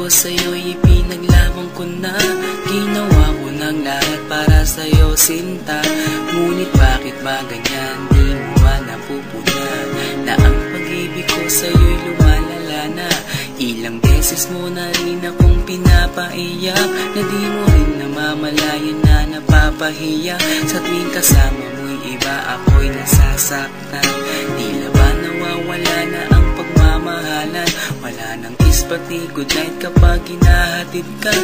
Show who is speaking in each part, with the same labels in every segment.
Speaker 1: Ko sa'yo'y ipinaglaban ko na. Ginawa ko ng lahat para sa'yo sinta. Ngunit bakit ba ganyan? Di mo ba napupunan Na ang pag-ibig ko sa'yo'y lumalala na? Ilang beses mo na rin akong pinapaiyak Na di mo rin namamalayan na napapahiya. Sa tuwing kasama mo'y iba ako'y nasasaktan kiss pati good night kapag hinahatid ka.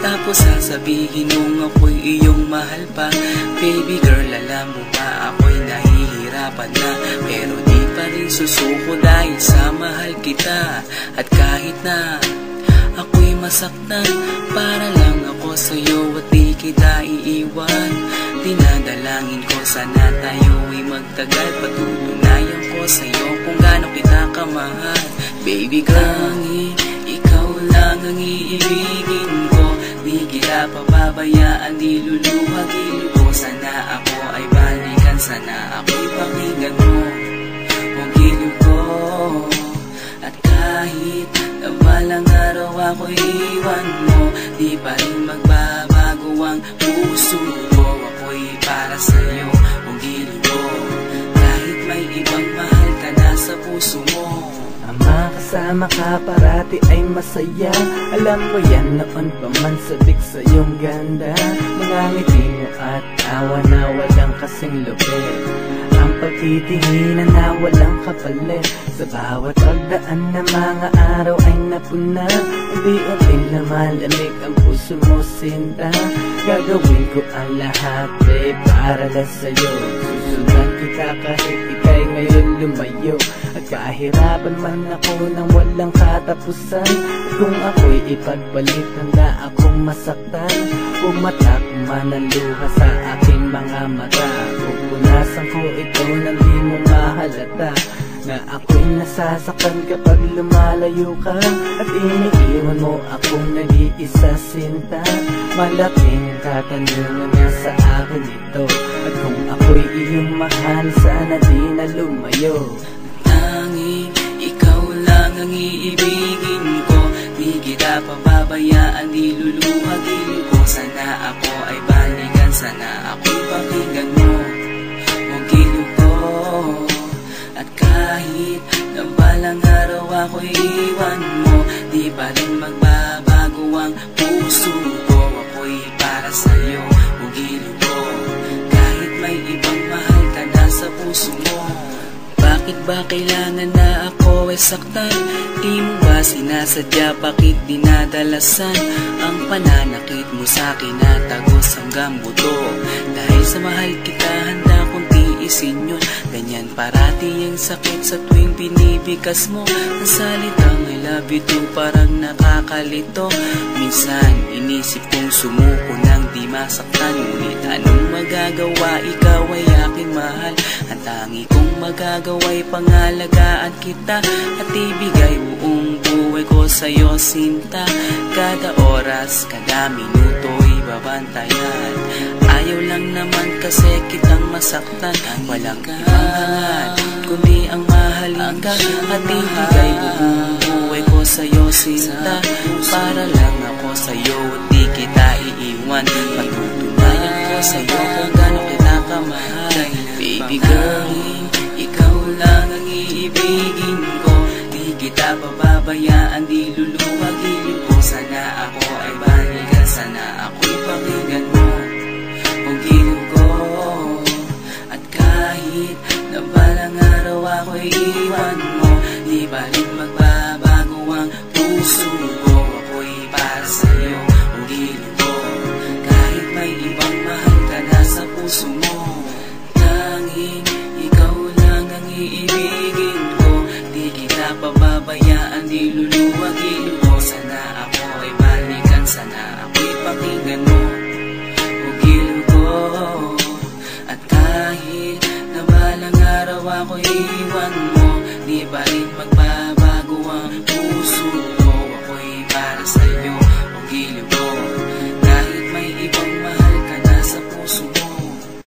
Speaker 1: Tapos sasabihin mong ako'y iyong mahal pa. Baby girl alam mo ba ako'y nahihirapan na? Pero di pa rin susuko dahil sa mahal kita. At kahit na ako'y masaktan Para lang ako sa'yo at di kita iiwan. Dinadalangin ko sana tayo'y magtagal. Patutunayan ko sa'yo kung gaano kita kamahal. Baby girl, ang iibigin ko Di kita pababayaan, di luluhagin ko Sana ako ay balikan, sana ako'y pakinggan mo. Huwag giliw ko At kahit na balang araw ako'y iwan mo Di pa rin magbabago ang puso ko Ako'y para sa'yo, huwag giliw ko Kahit may ibang mahal ka na sa puso mo
Speaker 2: Ang makasama ka parati ay masaya. Alam mo yan noon pa man sabik sa iyong ganda. Mga ngiti mo at tawa na walang kasing lupit Ang pagtitinginan na walang kapalit. Sa bawat pagdaan na mga araw ay napuna. Unti-unting lumalamig ang puso mo sinta. Gagawin ko ang lahat eh para lang sa'yo Susundan kita kahit ikay ngayon lumayo. At kahirapan man ako ng walang katapusan. At kung ako'y ipagbalik handa akong masaktan. Pumatak man ang luha sa aking mga mata. Pupunasan ko ito nang di mo mahalata na ako'y nasasaktan kapag lumalayo ka. At iniiwan mo akong nag-iisa sinta Malaking katanungan na sa akin ito. At kung ako'y iyong mahal sana di na lumayo
Speaker 1: kahit na araw ako'y iwan mo Di pa rin magbabago ang puso ko. Ako'y para sa'yo, huwag giliw ko Kahit may ibang mahal ka na sa puso mo. Bakit ba kailangan na ako ay saktan? Di mo ba sinasadya, bakit dinadalasan? Ang pananakit mo sa akin na tagos hanggang buto? Dahil sa mahal kita, handa kong tiisin yun parati ang sakit sa tuwing binibigas mo. Ang salitang I love you too parang nakakalito. Minsan inisip kong sumuko nang di masaktan. Ngunit anong magagawa, ikaw ay aking mahal. Ang tangi kong magagawa'y pangalagaan kita. At ibigay buong buhay ko sa'yo sinta. Kada oras, kada minuto'y babantayan Ayaw lang naman kasi kitang masaktan. Walang ibang kundi ang mahalin ka At ibigay buong buhay ko sa'yo sinta. Para lang ako sa'yo at di kita iiwan. Patutunayan ko sa'yo kung gaano kita kamahal. Baby girl, ikaw lang ang iibigin ko. Di kita pababayaan, di luluwagin puso ko Ako'y para sa'yo, huwag giliw ko Kahit may ibang mahal ka na sa puso mo Tanging ikaw lang ang iibigin ko Di kita pababayaan, di luluwagin ko Sana ako ay balikan, sana ako'y pakinggan mo Huwag giliw ko At kahit na balang araw ako'y iwan mo Di pa rin magbabago ang puso